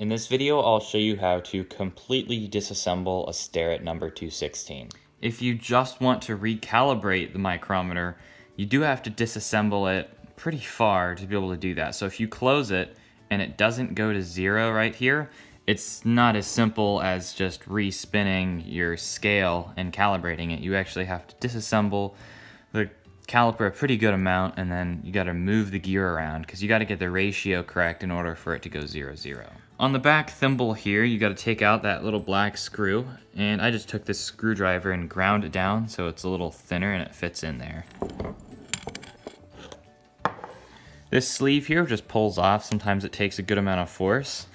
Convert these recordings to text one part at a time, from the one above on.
In this video, I'll show you how to completely disassemble a Starrett number 216. If you just want to recalibrate the micrometer, you do have to disassemble it pretty far to be able to do that. So if you close it and it doesn't go to zero right here, it's not as simple as just respinning your scale and calibrating it. You actually have to disassemble the caliper a pretty good amount and then you got to move the gear around because you got to get the ratio correct in order for it to go zero zero. On the back thimble here, you gotta take out that little black screw, and I just took this screwdriver and ground it down so it's a little thinner and it fits in there. This sleeve here just pulls off, sometimes it takes a good amount of force.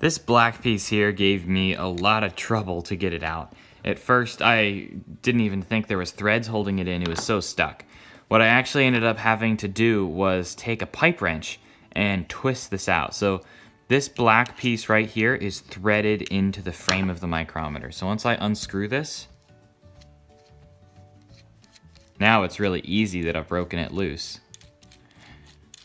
This black piece here gave me a lot of trouble to get it out. At first, I didn't even think there was threads holding it in, it was so stuck. What I actually ended up having to do was take a pipe wrench and twist this out. So this black piece right here is threaded into the frame of the micrometer. So once I unscrew this, now it's really easy that I've broken it loose.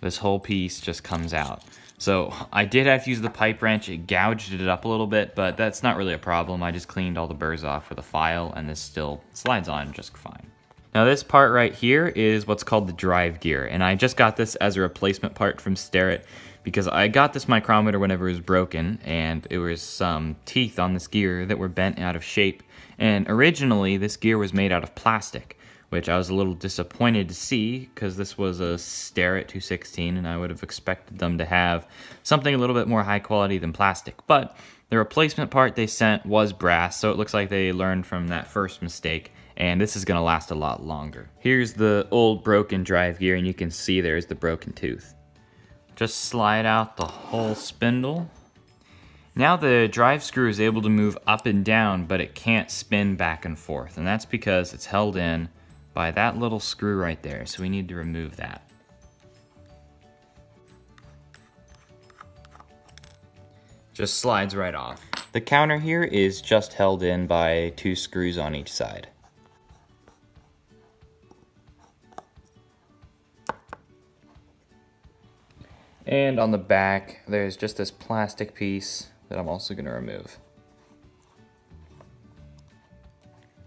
This whole piece just comes out. So I did have to use the pipe wrench, it gouged it up a little bit, but that's not really a problem. I just cleaned all the burrs off with a file and this still slides on just fine. Now this part right here is what's called the drive gear, and I just got this as a replacement part from Starrett because I got this micrometer whenever it was broken, and it was some teeth on this gear that were bent out of shape, and originally this gear was made out of plastic, which I was a little disappointed to see because this was a Starrett 216 and I would have expected them to have something a little bit more high quality than plastic. But the replacement part they sent was brass, so it looks like they learned from that first mistake and this is gonna last a lot longer. Here's the old broken drive gear and you can see there's the broken tooth. Just slide out the whole spindle. Now the drive screw is able to move up and down, but it can't spin back and forth. And that's because it's held in by that little screw right there. So we need to remove that. Just slides right off. The counter here is just held in by two screws on each side. And on the back, there's just this plastic piece that I'm also gonna remove.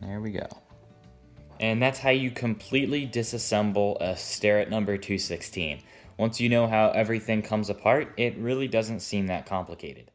There we go. And that's how you completely disassemble a Starrett number 216. Once you know how everything comes apart, it really doesn't seem that complicated.